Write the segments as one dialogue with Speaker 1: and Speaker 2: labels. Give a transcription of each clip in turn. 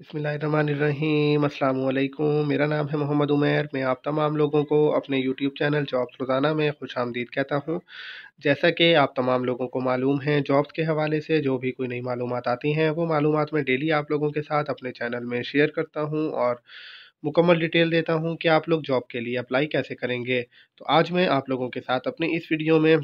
Speaker 1: अस्सलाम वालेकुम मेरा नाम है मोहम्मद उमैर। मैं आप तमाम लोगों को अपने यूट्यूब चैनल जॉब्स रोज़ाना में खुश आमदीद कहता हूँ। जैसा कि आप तमाम लोगों को मालूम है, जॉब्स के हवाले से जो भी कोई नई मालूम आती हैं, वो मालूम मैं डेली आप लोगों के साथ अपने चैनल में शेयर करता हूँ और मुकम्मल डिटेल देता हूँ कि आप लोग जॉब के लिए अप्लाई कैसे करेंगे। तो आज मैं आप लोगों के साथ अपने इस वीडियो में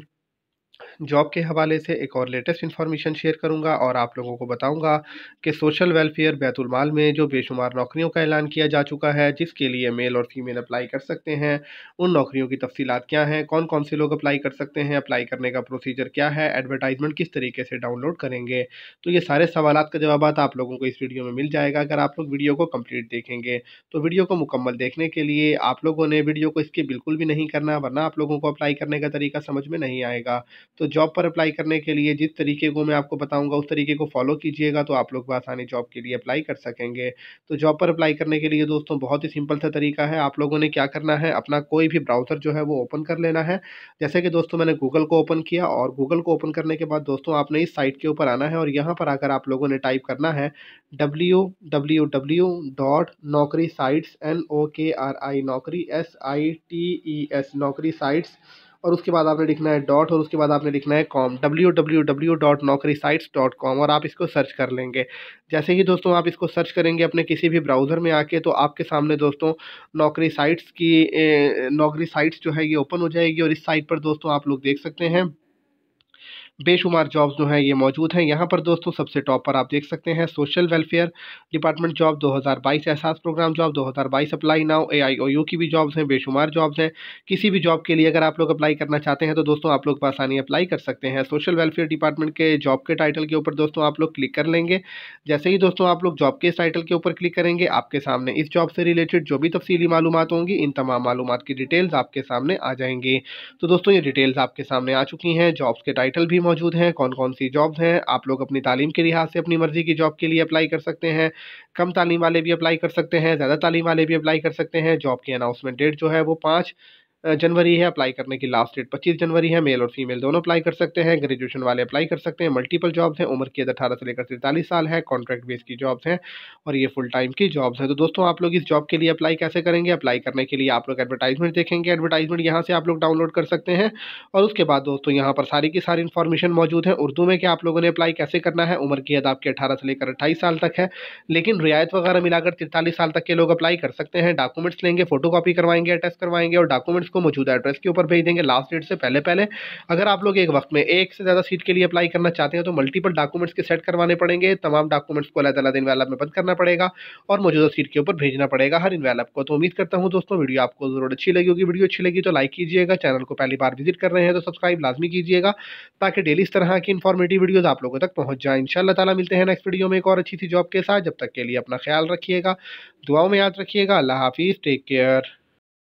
Speaker 1: जॉब के हवाले से एक और लेटेस्ट इन्फॉर्मेशन शेयर करूँगा और आप लोगों को बताऊँगा कि सोशल वेलफेयर बैतुलमाल में जो बेशुमार नौकरियों का ऐलान किया जा चुका है, जिसके लिए मेल और फीमेल अप्लाई कर सकते हैं। उन नौकरियों की तफसीलात क्या हैं? कौन कौन से लोग अप्लाई कर सकते हैं? अप्लाई करने का प्रोसीजर क्या है? एडवर्टाइजमेंट किस तरीके से डाउनलोड करेंगे? तो ये सारे सवाल का जवाब आप लोगों को इस वीडियो में मिल जाएगा। अगर आप लोग वीडियो को कंप्लीट देखेंगे तो वीडियो को मुकम्मल देखने के लिए आप लोगों ने वीडियो को इसके बिल्कुल भी नहीं करना, वरना आप लोगों को अप्लाई करने का तरीका समझ में नहीं आएगा। तो जॉब पर अप्लाई करने के लिए जिस तरीके को मैं आपको बताऊँगा, उस तरीके को फॉलो कीजिएगा तो आप लोग आसानी जॉब के लिए अप्लाई कर सकेंगे। तो जॉब पर अप्लाई करने के लिए दोस्तों, बहुत ही सिंपल सा तरीका है। आप लोगों ने क्या करना है, अपना कोई भी ब्राउज़र जो है वो ओपन कर लेना है। जैसे कि दोस्तों, मैंने गूगल को ओपन किया और गूगल को ओपन करने के बाद दोस्तों, आपने इस साइट के ऊपर आना है और यहाँ पर आकर आप लोगों ने टाइप करना है W W W dot Naukri sites N O K R I Naukri S I T E S Naukri sites और उसके बाद आपने लिखना है डॉट और उसके बाद आपने लिखना है com W W W dot Naukri sites dot com और आप इसको सर्च कर लेंगे। जैसे ही दोस्तों आप इसको सर्च करेंगे अपने किसी भी ब्राउज़र में आके तो आपके सामने दोस्तों नौकरी साइट्स की नौकरी साइट्स जो है ये ओपन हो जाएगी और इस साइट पर दोस्तों आप लोग देख सकते हैं। बेशुमार जॉब्स जो हैं ये मौजूद हैं। यहाँ पर दोस्तों सबसे टॉप पर आप देख सकते हैं social welfare department job 2022 Ehsaas program job 2022 apply now AIOU की भी जॉब्स हैं, बेशुमार जॉब्स हैं। किसी भी जॉब के लिए अगर आप लोग अप्लाई करना चाहते हैं तो दोस्तों आप लोग आसानी अप्लाई कर सकते हैं। सोशल वेलफेयर डिपार्टमेंट के जॉब के टाइटल के ऊपर दोस्तों आप लोग क्लिक कर लेंगे। जैसे ही दोस्तों आप लोग जॉब के इस टाइटल के ऊपर क्लिक करेंगे, आपके सामने इस जॉब से रिलेटेड जो भी तफसीली मालूम होंगी, इन तमाम मालूम की डिटेल्स आपके सामने आ जाएँगी। तो दोस्तों ये डिटेल्स आपके सामने आ चुकी हैं। जॉब्स के टाइटल भी मौजूद हैं? कौन कौन सी जॉब्स हैं? आप लोग अपनी तालीम के लिहाज से अपनी मर्ज़ी की जॉब के लिए अप्लाई कर सकते हैं। कम तालीम वाले भी अप्लाई कर सकते हैं, ज़्यादा तालीम वाले भी अप्लाई कर सकते हैं। जॉब की अनाउंसमेंट डेट जो है वो पाँच जनवरी है अप्लाई करने की लास्ट डेट पच्चीस जनवरी है मेल और फीमेल दोनों अप्लाई कर सकते हैं ग्रेजुएशन वाले अप्लाई कर सकते हैं मल्टीपल जॉब्स हैं, उम्र की अठारह से लेकर तैंतालीस साल है कॉन्ट्रैक्ट बेस की जॉब्स हैं, और ये फुल टाइम की जॉब्स हैं। तो दोस्तों, आप लोग इस जॉब के लिए अप्लाई कैसे करेंगे? अप्लाई करने के लिए आप लोग एडवर्टाइजमेंट देखेंगे। एडवर्टाइजमेंट यहाँ से आप लोग डाउनलोड कर सकते हैं, और उसके बाद दोस्तों, यहाँ पर सारी की सारी इन्फॉर्मेशन मौजूद है। उर्दू में कि आप लोगों ने अप्लाई कैसे करना है? उम्र की हद आपकी अठारह से लेकर अट्ठाईस साल तक है, लेकिन रियायत वगैरह मिलाकर तिरतालीस साल तक के लोग अप्लाई कर सकते हैं। डॉक्यूमेंट्स लेंगे फ़ोटो करवाएँगे अटेस्ट करवाएँगे, और डॉक्यूमेंट्स को मौजूदा एड्रेस के ऊपर भेज देंगे लास्ट डेट से पहले पहले। अगर आप लोग एक वक्त में एक से ज़्यादा सीट के लिए अप्लाई करना चाहते हैं तो मल्टीपल डॉक्यूमेंट्स के सेट करवाने पड़ेंगे। तमाम डॉक्यूमेंट्स को अलग अलग इनवेलप में बंद करना पड़ेगा और मौजूदा सीट के ऊपर भेजना पड़ेगा हर इनवेलप को। तो उम्मीद करता हूँ दोस्तों, वीडियो आपको ज़रूर अच्छी लगी होगी। वीडियो अच्छी लगी तो लाइक कीजिएगा। चैनल को पहली बार विज़िट कर रहे हैं तो सब्सक्राइब लाजमी कीजिएगा, ताकि डेली इस तरह की इन्फॉर्मेटिव वीडियोज़ आप लोगों तक पहुँच जाए। इन ताला मिलते हैं नेक्स्ट वीडियो में एक और अच्छी सी जॉब के साथ। जब तक के लिए अपना ख्याल रखिएगा, दुआओं में याद रखिएगा। अल्लाह हाफिज़ टेक केयर